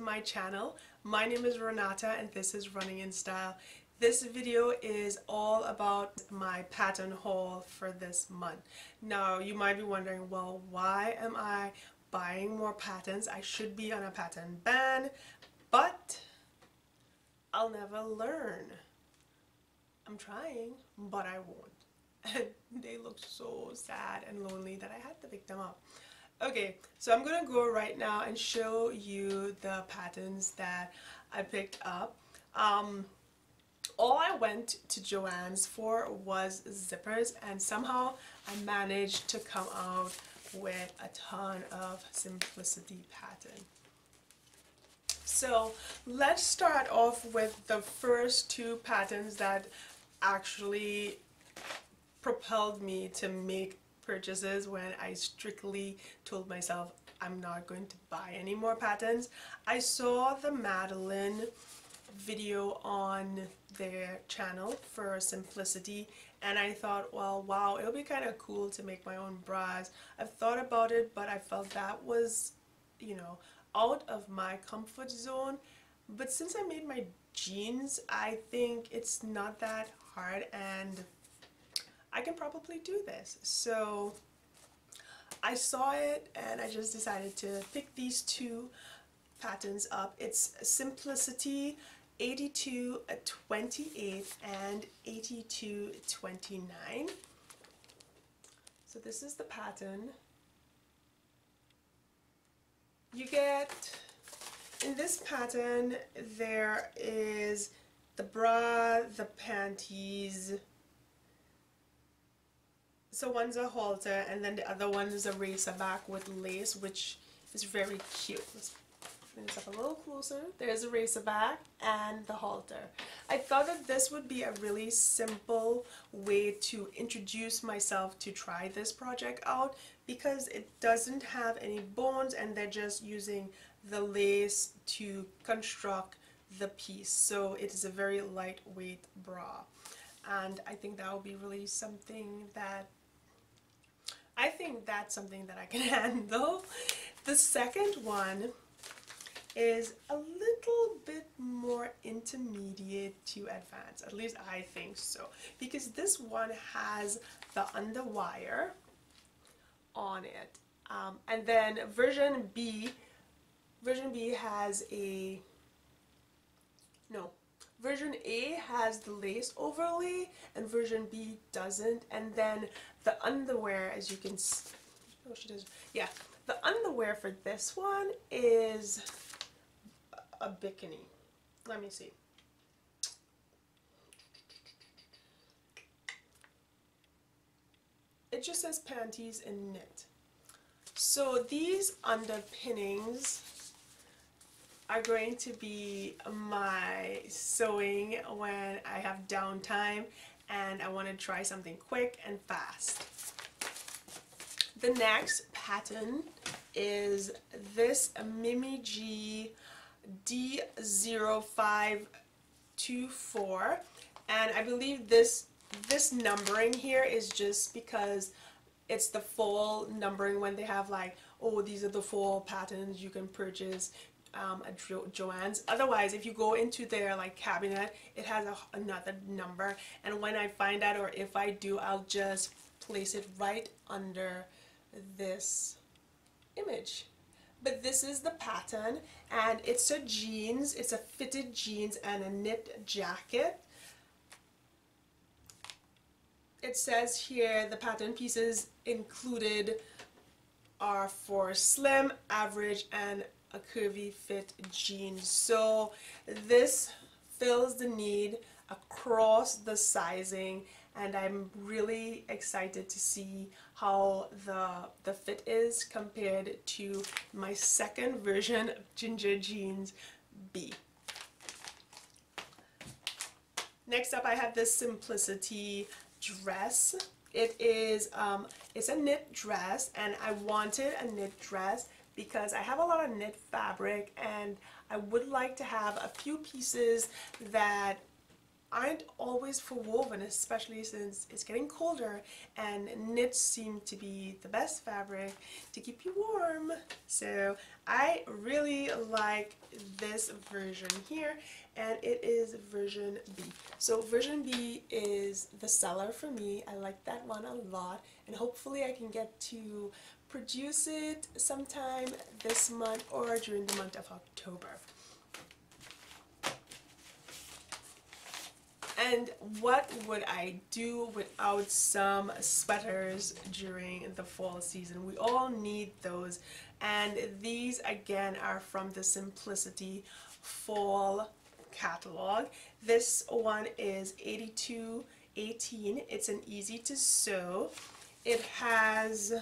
my channel. My name is Renata and this is Running in Style. This video is all about my pattern haul for this month. Now you might be wondering, well why am I buying more patterns? I should be on a pattern ban, but I'll never learn. I'm trying, but I won't. And they look so sad and lonely that I had to pick them up. Okay, so I'm gonna go right now and show you the patterns that I picked up. Um, all I went to Joann's for was zippers and somehow I managed to come out with a ton of simplicity pattern. So let's start off with the first two patterns that actually propelled me to make purchases when I strictly told myself I'm not going to buy any more patterns. I saw the Madalynne video on their channel for simplicity and I thought well wow it'll be kind of cool to make my own bras. I've thought about it but I felt that was you know out of my comfort zone but since I made my jeans I think it's not that hard and I can probably do this. So I saw it and I just decided to pick these two patterns up. It's Simplicity 8228 and 8229. So this is the pattern. You get, in this pattern, there is the bra, the panties, so one's a halter and then the other one is a racer back with lace which is very cute. Let's bring this up a little closer. There's a racer back and the halter. I thought that this would be a really simple way to introduce myself to try this project out because it doesn't have any bones and they're just using the lace to construct the piece so it is a very lightweight bra and I think that will be really something that I think that's something that I can handle. The second one is a little bit more intermediate to advanced. At least I think so. Because this one has the underwire on it. Um, and then version B, version B has a, no, version A has the lace overlay and version B doesn't. And then the underwear, as you can oh, she does, yeah, the underwear for this one is a bikini. Let me see. It just says panties and knit. So these underpinnings are going to be my sewing when I have downtime and I want to try something quick and fast. The next pattern is this Mimi G D0524 and I believe this this numbering here is just because it's the fall numbering when they have like oh these are the fall patterns you can purchase um, jo Joann's. Otherwise, if you go into their like cabinet, it has a, another number. And when I find out or if I do, I'll just place it right under this image. But this is the pattern and it's a jeans, it's a fitted jeans and a knit jacket. It says here the pattern pieces included are for slim, average, and a curvy fit jean. So this fills the need across the sizing and I'm really excited to see how the the fit is compared to my second version of Ginger Jeans B. Next up I have this Simplicity dress. It is um, it's a knit dress and I wanted a knit dress because I have a lot of knit fabric and I would like to have a few pieces that aren't always for woven, especially since it's getting colder and knits seem to be the best fabric to keep you warm. So I really like this version here and it is version B. So version B is the seller for me. I like that one a lot and hopefully I can get to produce it sometime this month or during the month of October. And what would I do without some sweaters during the fall season? We all need those. And these again are from the Simplicity Fall catalog. This one is 8218. It's an easy to sew. It has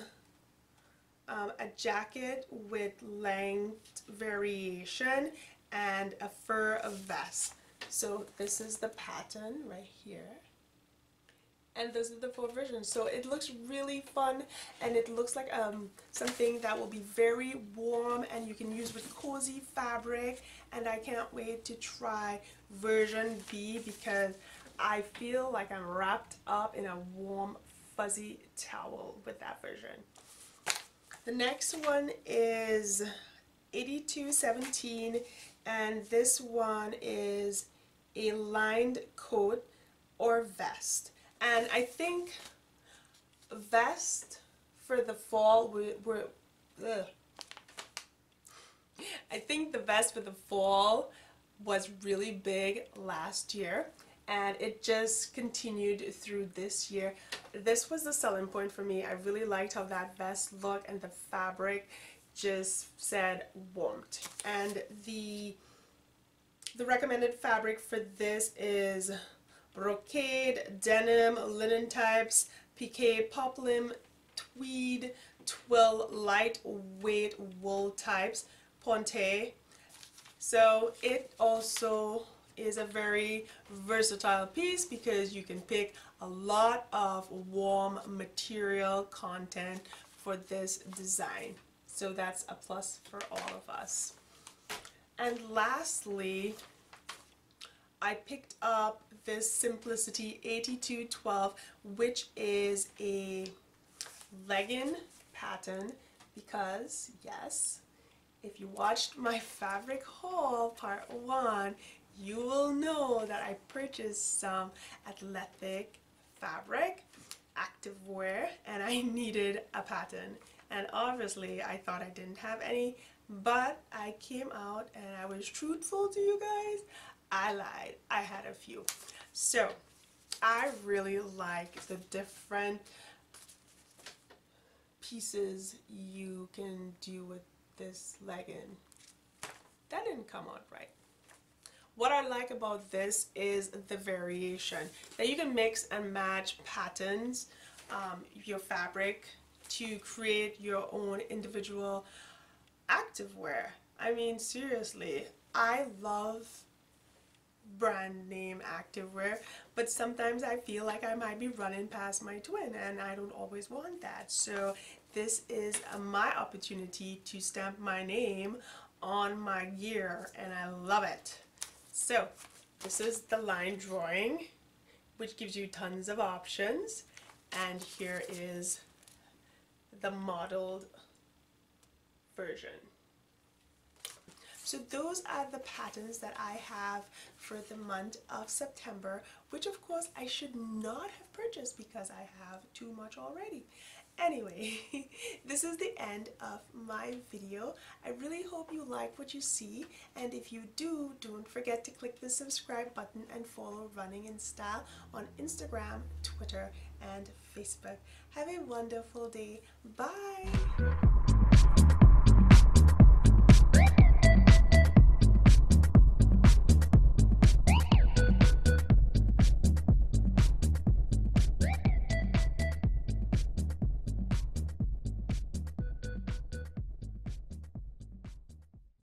um, a jacket with length variation and a fur vest. So this is the pattern right here. And those are the four versions. So it looks really fun and it looks like um, something that will be very warm and you can use with cozy fabric. And I can't wait to try version B because I feel like I'm wrapped up in a warm fuzzy towel with that version. The next one is 8217 and this one is a lined coat or vest. And I think vest for the fall were, I think the vest for the fall was really big last year and it just continued through this year. This was the selling point for me. I really liked how that vest looked and the fabric just said warmth. And the the recommended fabric for this is brocade, denim, linen types, pique, poplin, tweed, twill, lightweight wool types, ponte. So it also is a very versatile piece because you can pick a lot of warm material content for this design. So that's a plus for all of us. And lastly, I picked up this Simplicity 8212, which is a legging pattern because, yes, if you watched my fabric haul part one, you will know that I purchased some athletic fabric, activewear, and I needed a pattern. And obviously I thought I didn't have any but I came out and I was truthful to you guys. I lied. I had a few. So I really like the different pieces you can do with this legging. That didn't come out right. What I like about this is the variation. That you can mix and match patterns, um, your fabric to create your own individual activewear. I mean, seriously, I love brand name activewear, but sometimes I feel like I might be running past my twin and I don't always want that. So this is my opportunity to stamp my name on my gear and I love it. So this is the line drawing which gives you tons of options and here is the modeled version. So those are the patterns that I have for the month of September, which of course I should not have purchased because I have too much already. Anyway, this is the end of my video. I really hope you like what you see and if you do, don't forget to click the subscribe button and follow Running in Style on Instagram, Twitter, and Facebook. Have a wonderful day. Bye!